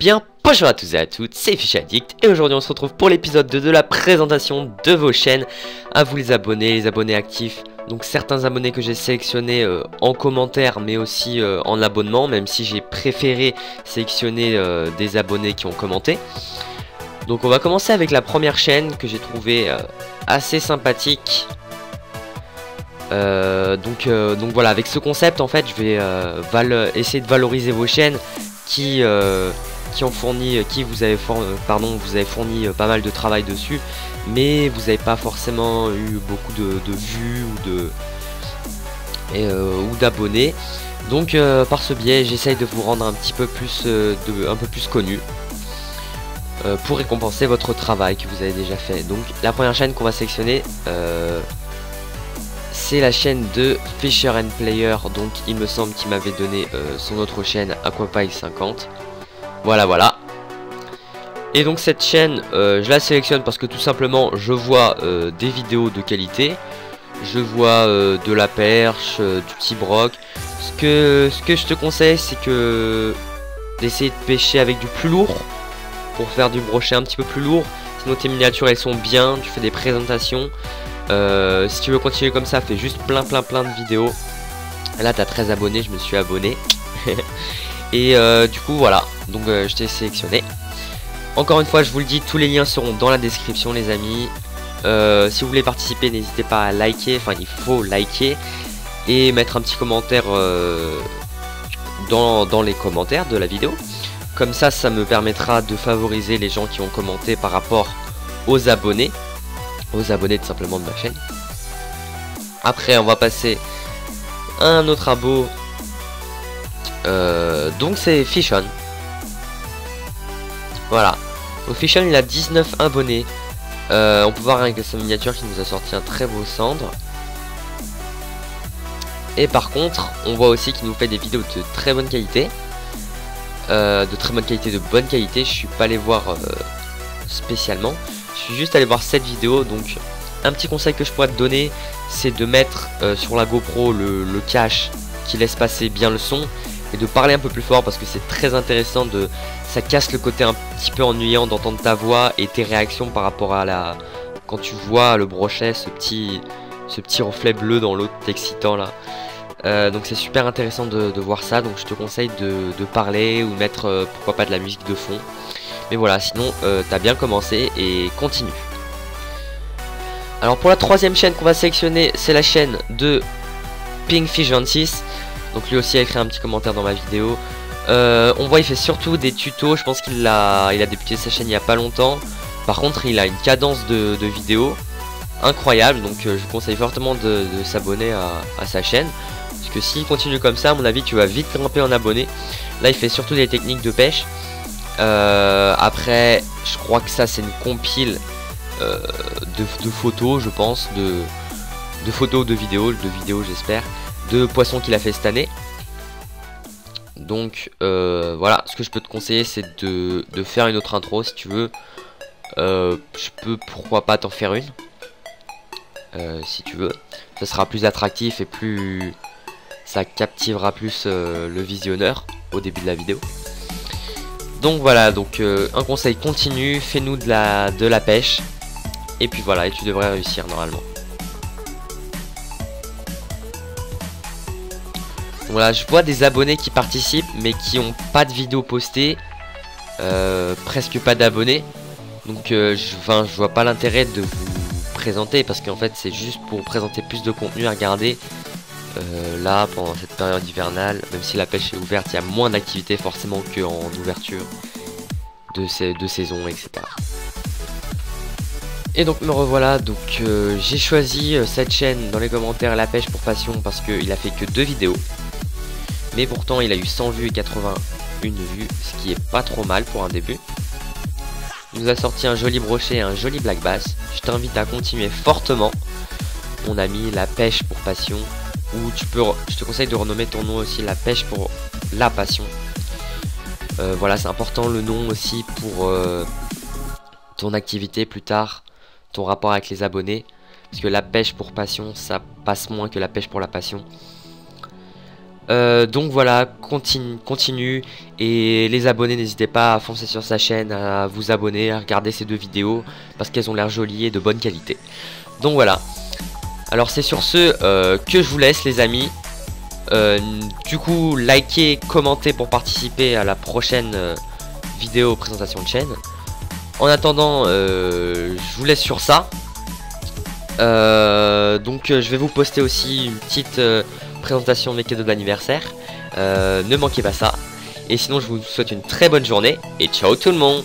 Bien, bonjour à tous et à toutes, c'est Fish Addict et aujourd'hui on se retrouve pour l'épisode 2 de la présentation de vos chaînes. À vous les abonnés, les abonnés actifs, donc certains abonnés que j'ai sélectionnés euh, en commentaire mais aussi euh, en abonnement, même si j'ai préféré sélectionner euh, des abonnés qui ont commenté. Donc on va commencer avec la première chaîne que j'ai trouvé assez sympathique. donc voilà, avec ce concept en fait je vais essayer de valoriser vos chaînes qui qui ont fourni, euh, qui vous avez, euh, pardon, vous avez fourni euh, pas mal de travail dessus, mais vous n'avez pas forcément eu beaucoup de, vues ou de ou d'abonnés. Donc par ce biais, j'essaye de vous rendre un petit peu plus, de, un peu plus connu. pour récompenser votre travail que vous avez déjà fait. Donc la première chaîne qu'on va sélectionner, c'est la chaîne de Fisher and Player. Donc il me semble qu'il m'avait donné son autre chaîne Aquapie 50. Voilà, voilà. Et donc cette chaîne, euh, je la sélectionne parce que tout simplement, je vois euh, des vidéos de qualité. Je vois euh, de la perche, du petit broc. Ce que, ce que je te conseille, c'est que d'essayer de pêcher avec du plus lourd pour faire du brochet un petit peu plus lourd. Sinon tes miniatures elles sont bien, tu fais des présentations. Si tu veux continuer comme ça, fais juste plein plein plein de vidéos. Là t'as 13 abonnés, je me suis abonné. Et du coup voilà, donc euh, je t'ai sélectionné. Encore une fois, je vous le dis, tous les liens seront dans la description, les amis. Euh, si vous voulez participer, n'hésitez pas à liker. Enfin, il faut liker et mettre un petit commentaire euh, dans, les commentaires de la vidéo. Comme ça, ça me permettra de favoriser les gens qui ont commenté par rapport aux abonnés. Aux abonnés tout simplement de ma chaîne. Après, on va passer à un autre abo. donc c'est Fishon. Voilà. Official il a 19 abonnés. Euh, on peut voir avec sa miniature qui nous a sorti un très beau cendre. Et par contre, on voit aussi qu'il nous fait des vidéos de très bonne qualité. Euh, de très bonne qualité, de bonne qualité. Je suis pas allé voir euh, spécialement. Je suis juste allé voir cette vidéo. Donc, un petit conseil que je pourrais te donner, c'est de mettre sur la GoPro le, le cache qui laisse passer bien le son et de parler un peu plus fort parce que c'est très intéressant de ça casse le côté un petit peu ennuyant d'entendre ta voix et tes réactions par rapport à la quand tu vois le brochet ce petit ce petit reflet bleu dans l'eau excitant là euh, donc c'est super intéressant de, voir ça donc je te conseille de, parler ou mettre euh, pourquoi pas de la musique de fond mais voilà sinon euh, t'as bien commencé et continue alors pour la troisième chaîne qu'on va sélectionner c'est la chaîne de Pinkfish 26 donc lui aussi a écrit un petit commentaire dans ma vidéo. Euh, on voit il fait surtout des tutos, je pense qu'il a, il débuté sa chaîne il n'y a pas longtemps. Par contre il a une cadence de, vidéos incroyable, donc euh, je vous conseille fortement de, s'abonner à, sa chaîne. Parce que s'il continue comme ça, à mon avis tu vas vite grimper en abonné. Là il fait surtout des techniques de pêche. Euh, après, je crois que ça c'est une compile de, photos, je pense, de, photos, de vidéos, de vidéos j'espère de poissons qu'il a fait cette année. Donc euh, voilà, ce que je peux te conseiller c'est de, faire une autre intro si tu veux. Euh, je peux pourquoi pas t'en faire une. Euh, si tu veux. Ça sera plus attractif et plus... Ça captivera plus le visionneur au début de la vidéo. Donc voilà, donc un conseil continu, fais-nous de la, pêche. Et puis voilà, et tu devrais réussir normalement. Voilà, je vois des abonnés qui participent mais qui ont pas de vidéo postée. Euh, presque pas d'abonnés. Donc euh, je vois pas l'intérêt de vous présenter parce qu'en fait c'est juste pour présenter plus de contenu à regarder. Euh, là pendant cette période hivernale, même si la pêche est ouverte, il y a moins d'activité forcément qu'en ouverture de, saison, etc. Et donc me revoilà, donc j'ai choisi cette chaîne dans les commentaires La Pêche pour Passion parce qu'il a fait que deux vidéos. Mais pourtant il a eu 100 vues et 81 vues, ce qui est pas trop mal pour un début. Il nous a sorti un joli brochet et un joli black bass. Je t'invite à continuer fortement. Mon ami, la pêche pour passion. Ou tu peux, je te conseille de renommer ton nom aussi la pêche pour la passion. Euh, voilà, c'est important le nom aussi pour euh, ton activité plus tard, ton rapport avec les abonnés. Parce que la pêche pour passion, ça passe moins que la pêche pour la passion. Euh, donc voilà, continue, continue. Et les abonnés, n'hésitez pas à foncer sur sa chaîne, à vous abonner, à regarder ces deux vidéos, parce qu'elles ont l'air jolies et de bonne qualité. Donc voilà. Alors c'est sur ce euh, que je vous laisse les amis. Euh, du coup, likez, commentez pour participer à la prochaine vidéo présentation de chaîne. En attendant, je vous laisse sur ça. donc je vais vous poster aussi une petite présentation de mes cadeaux d'anniversaire. Euh, ne manquez pas ça. Et sinon, je vous souhaite une très bonne journée et ciao tout le monde